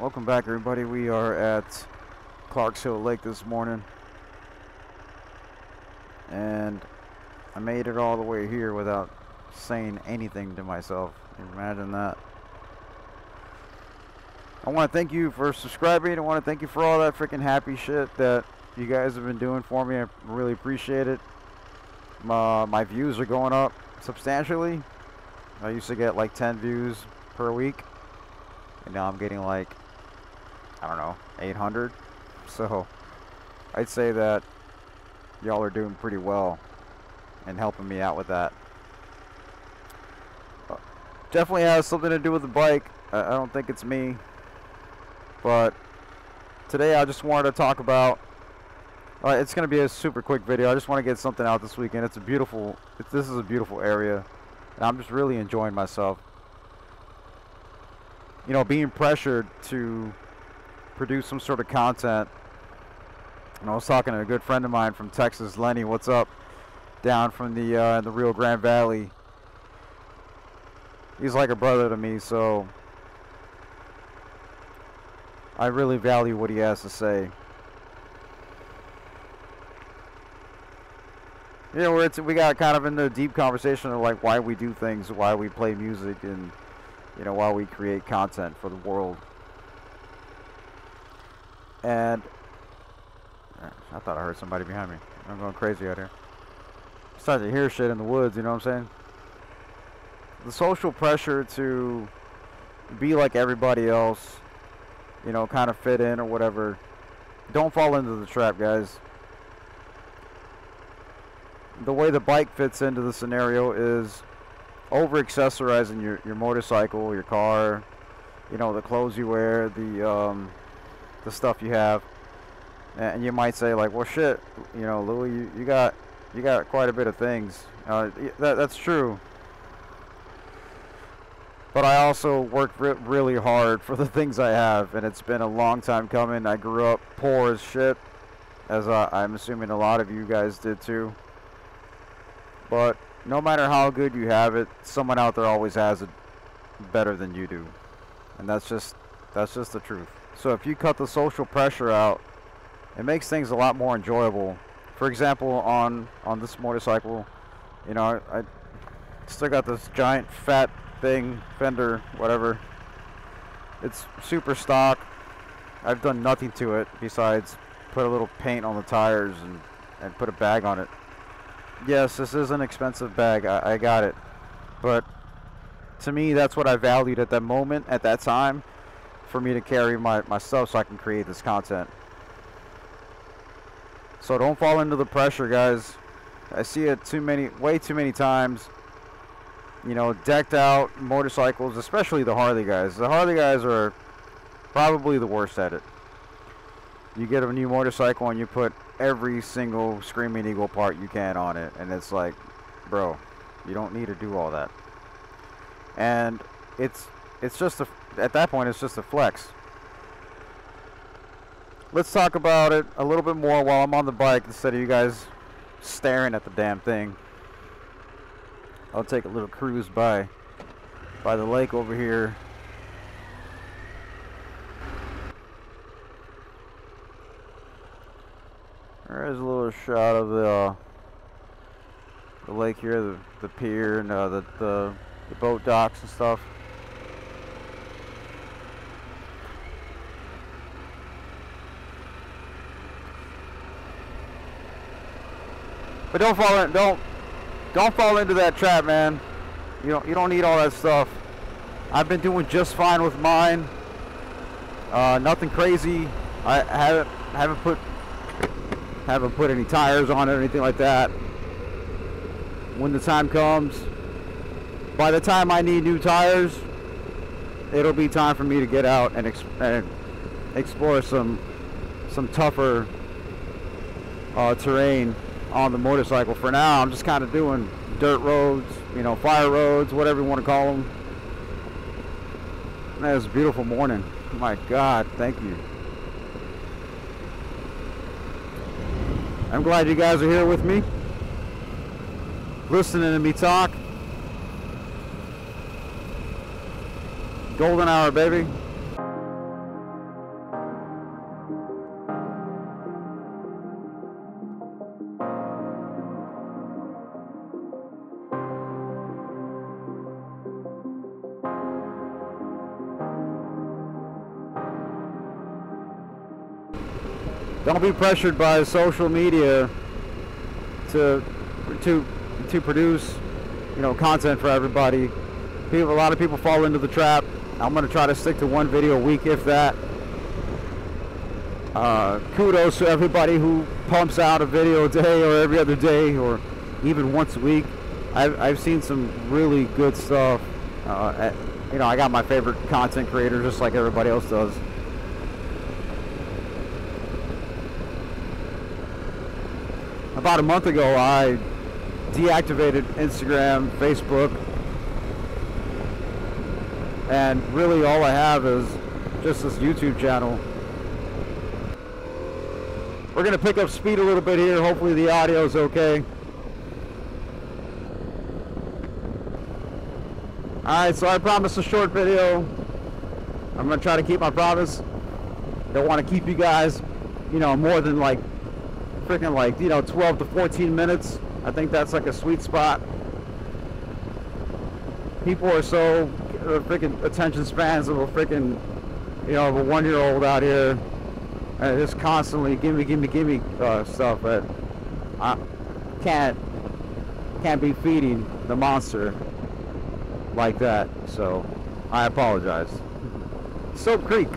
Welcome back, everybody. We are at Clarks Hill Lake this morning. And I made it all the way here without saying anything to myself. Imagine that. I want to thank you for subscribing. I want to thank you for all that freaking happy shit that you guys have been doing for me. I really appreciate it. My, my views are going up substantially. I used to get like 10 views per week. And now I'm getting like, I don't know, 800. So I'd say that y'all are doing pretty well and helping me out with that. Uh, definitely has something to do with the bike. I, don't think it's me. But today I just wanted to talk about uh, it's going to be a super quick video. I just want to get something out this weekend. It's a beautiful, it's, this is a beautiful area. And I'm just really enjoying myself. You know, being pressured to produce some sort of content. And I was talking to a good friend of mine from Texas, Lenny, what's up? Down from the, uh, the Rio Grande Valley. He's like a brother to me, so I really value what he has to say. you know, we got kind of into a deep conversation of like why we do things, why we play music, and you know why we create content for the world. And I thought I heard somebody behind me. I'm going crazy out here. Starting to hear shit in the woods. You know what I'm saying? The social pressure to be like everybody else, you know, kind of fit in or whatever. Don't fall into the trap, guys the way the bike fits into the scenario is over accessorizing your, your motorcycle, your car, you know, the clothes you wear, the um, the stuff you have. And you might say like, well, shit, you know, Louie, you, you got you got quite a bit of things. Uh, that that's true. But I also worked re really hard for the things I have, and it's been a long time coming. I grew up poor as shit, as uh, I'm assuming a lot of you guys did too. But no matter how good you have it, someone out there always has it better than you do. And that's just that's just the truth. So if you cut the social pressure out, it makes things a lot more enjoyable. For example, on on this motorcycle, you know, I, still got this giant fat thing, fender, whatever. It's super stock. I've done nothing to it besides put a little paint on the tires and, and put a bag on it. Yes, this is an expensive bag. I, I got it. But to me, that's what I valued at that moment, at that time, for me to carry my, my stuff so I can create this content. So don't fall into the pressure, guys. I see it too many, way too many times. You know, decked out motorcycles, especially the Harley guys. The Harley guys are probably the worst at it. You get a new motorcycle and you put every single Screaming Eagle part you can on it. And it's like, bro, you don't need to do all that. And it's it's just a at that point it's just a flex. Let's talk about it a little bit more while I'm on the bike instead of you guys staring at the damn thing. I'll take a little cruise by by the lake over here There's a little shot of the, uh, the lake here, the, the pier and uh, the, the, the boat docks and stuff. But don't fall in, don't don't fall into that trap, man. You don't you don't need all that stuff. I've been doing just fine with mine. Uh, nothing crazy. I haven't haven't put haven't put any tires on it or anything like that. When the time comes, by the time I need new tires, it'll be time for me to get out and, exp and explore some some tougher uh, terrain on the motorcycle. For now, I'm just kind of doing dirt roads, you know, fire roads, whatever you want to call them. That was a beautiful morning. My God, thank you. I'm glad you guys are here with me, listening to me talk. Golden hour, baby. Don't be pressured by social media to to to produce you know content for everybody. People, a lot of people fall into the trap. I'm gonna try to stick to one video a week, if that. Uh, kudos to everybody who pumps out a video a day or every other day or even once a week. I've, I've seen some really good stuff. Uh, at, you know, I got my favorite content creators just like everybody else does. About a month ago, I deactivated Instagram, Facebook, and really all I have is just this YouTube channel. We're going to pick up speed a little bit here. Hopefully the audio is okay. Alright, so I promised a short video. I'm going to try to keep my promise. Don't want to keep you guys, you know, more than like freaking like, you know, 12 to 14 minutes. I think that's like a sweet spot. People are so uh, freaking attention spans of a freaking, you know, of a one-year-old out here. And just constantly gimme, gimme, gimme uh, stuff But I can't can't be feeding the monster like that. So I apologize. Soap Creek.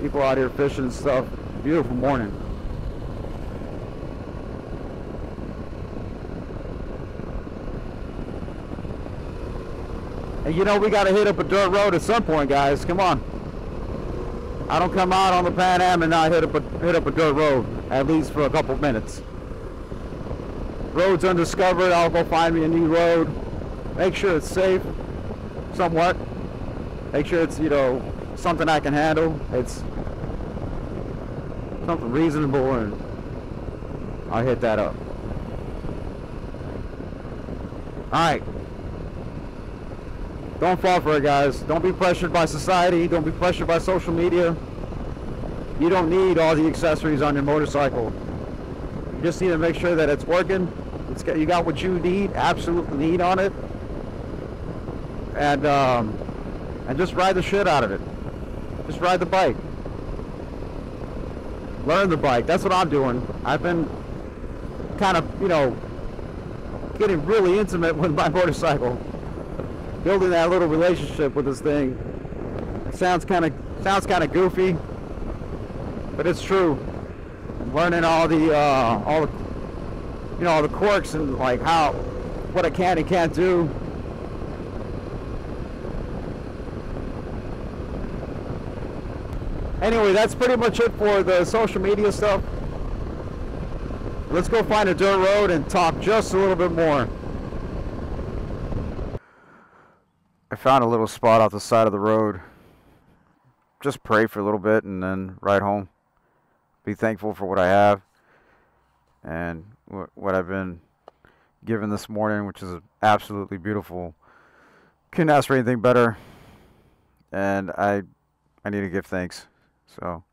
People out here fishing and stuff. Beautiful morning. And you know we got to hit up a dirt road at some point, guys. Come on. I don't come out on the Pan Am and not hit up a hit up a dirt road at least for a couple minutes. Roads undiscovered. I'll go find me a new road. Make sure it's safe, somewhat. Make sure it's you know something I can handle. It's something reasonable, and I'll hit that up. All right. Don't fall for it, guys. Don't be pressured by society. Don't be pressured by social media. You don't need all the accessories on your motorcycle. You just need to make sure that it's working. It's got, you got what you need, absolutely need on it. And, um, and just ride the shit out of it. Just ride the bike. Learn the bike. That's what I'm doing. I've been kind of, you know, getting really intimate with my motorcycle building that little relationship with this thing. It sounds kind of sounds kind of goofy, but it's true. Learning all the uh, all the you know all the quirks and like how what I can and can't do. Anyway, that's pretty much it for the social media stuff. Let's go find a dirt road and talk just a little bit more. I found a little spot off the side of the road. Just pray for a little bit and then ride home. Be thankful for what I have and what I've been given this morning, which is absolutely beautiful. Couldn't ask for anything better. And I I need to give thanks. So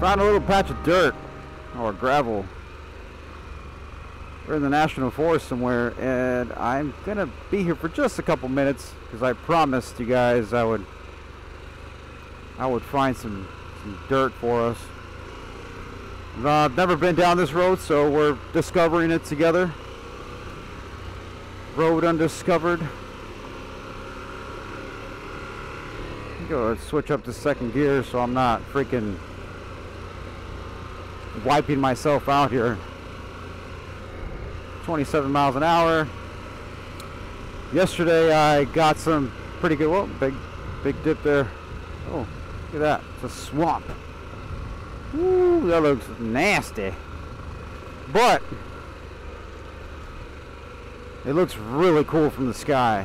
Found a little patch of dirt or gravel. We're in the National Forest somewhere and I'm gonna be here for just a couple minutes because I promised you guys I would I would find some, some dirt for us. Uh, I've never been down this road so we're discovering it together. Road undiscovered. Go switch up to second gear so I'm not freaking wiping myself out here. 27 miles an hour. Yesterday I got some pretty good, well, big, big dip there. Oh, look at that, it's a swamp. Ooh, that looks nasty. But it looks really cool from the sky.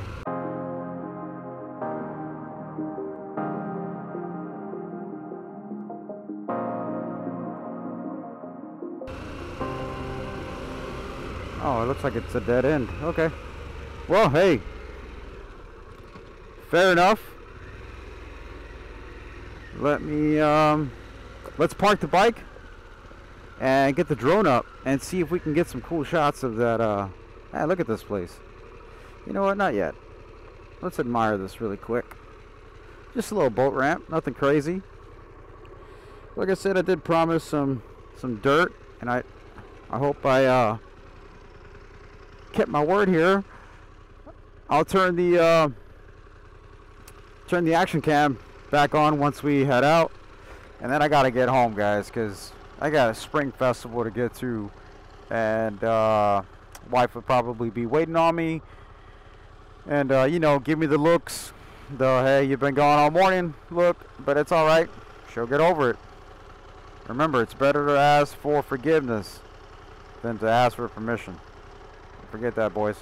Looks like it's a dead end. Okay. Well, hey. Fair enough. Let me, um, let's park the bike and get the drone up and see if we can get some cool shots of that, uh, hey, look at this place. You know what? Not yet. Let's admire this really quick. Just a little boat ramp, nothing crazy. Like I said, I did promise some some dirt, and I I hope I uh, kept my word here. I'll turn the uh, turn the action cam back on once we head out, and then I gotta get home, guys, because I got a spring festival to get to, and uh, wife would probably be waiting on me, and uh, you know, give me the looks, the hey, you've been gone all morning look, but it's all right. She'll get over it. Remember, it's better to ask for forgiveness than to ask for permission. Forget that, boys.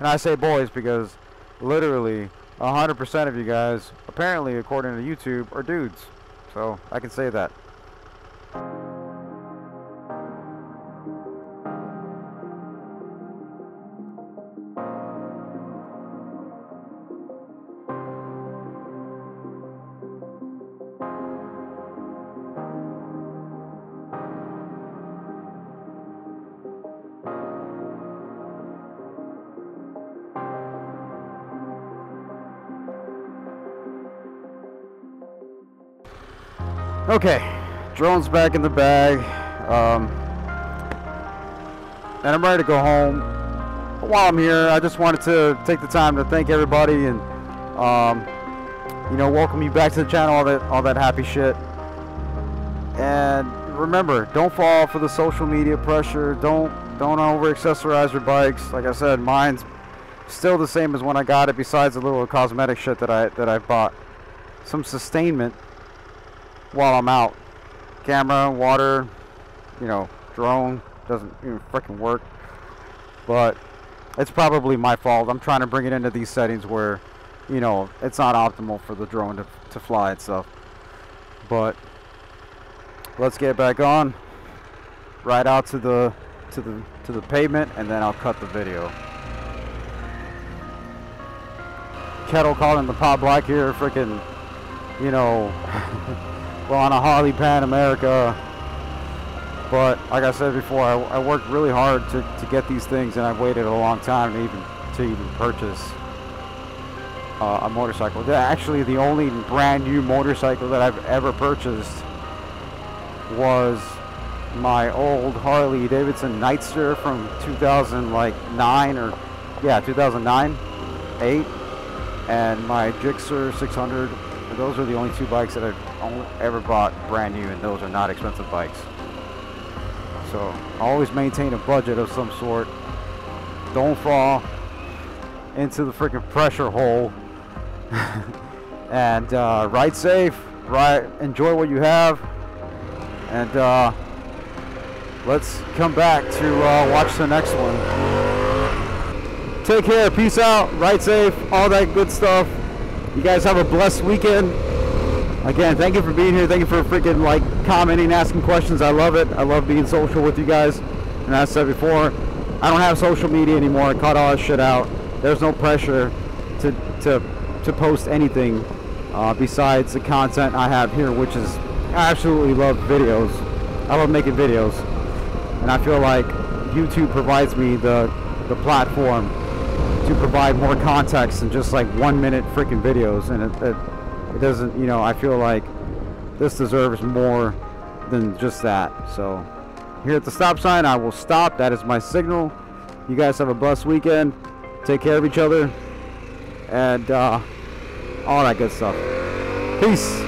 And I say boys because literally 100% of you guys, apparently according to YouTube, are dudes. So I can say that. Okay, drone's back in the bag. Um, and I'm ready to go home. But while I'm here, I just wanted to take the time to thank everybody and, um, you know, welcome you back to the channel, all that, all that happy shit. And remember, don't fall for the social media pressure. Don't, don't over accessorize your bikes. Like I said, mine's still the same as when I got it, besides a little cosmetic shit that I that I bought. Some sustainment while I'm out. Camera, water, you know, drone doesn't even freaking work. But it's probably my fault. I'm trying to bring it into these settings where, you know, it's not optimal for the drone to, to fly itself. But let's get back on. Right out to the to the to the pavement and then I'll cut the video. Kettle calling the pot black here, freaking, you know, well, on a Harley Pan America. But like I said before, I, I, worked really hard to, to get these things, and I've waited a long time to even to even purchase uh, a motorcycle. They're actually, the only brand new motorcycle that I've ever purchased was my old Harley Davidson Nightster from 2009 or yeah 2009 8 and my Gixxer 600 those are the only two bikes that I've ever bought brand new, and those are not expensive bikes. So always maintain a budget of some sort. Don't fall into the freaking pressure hole. and uh, ride safe. Ride, enjoy what you have. And uh, let's come back to uh, watch the next one. Take care. Peace out. Ride safe. All that good stuff. You guys have a blessed weekend. Again, thank you for being here. Thank you for freaking like commenting, asking questions. I love it. I love being social with you guys. And as I said before, I don't have social media anymore. I cut all that shit out. There's no pressure to to to post anything uh, besides the content I have here, which is I absolutely love videos. I love making videos, and I feel like YouTube provides me the the platform to provide more context than just like one minute freaking videos and it, it, it doesn't you know I feel like this deserves more than just that. So here at the stop sign I will stop. That is my signal. You guys have a blessed weekend. Take care of each other. And uh, all that good stuff. Peace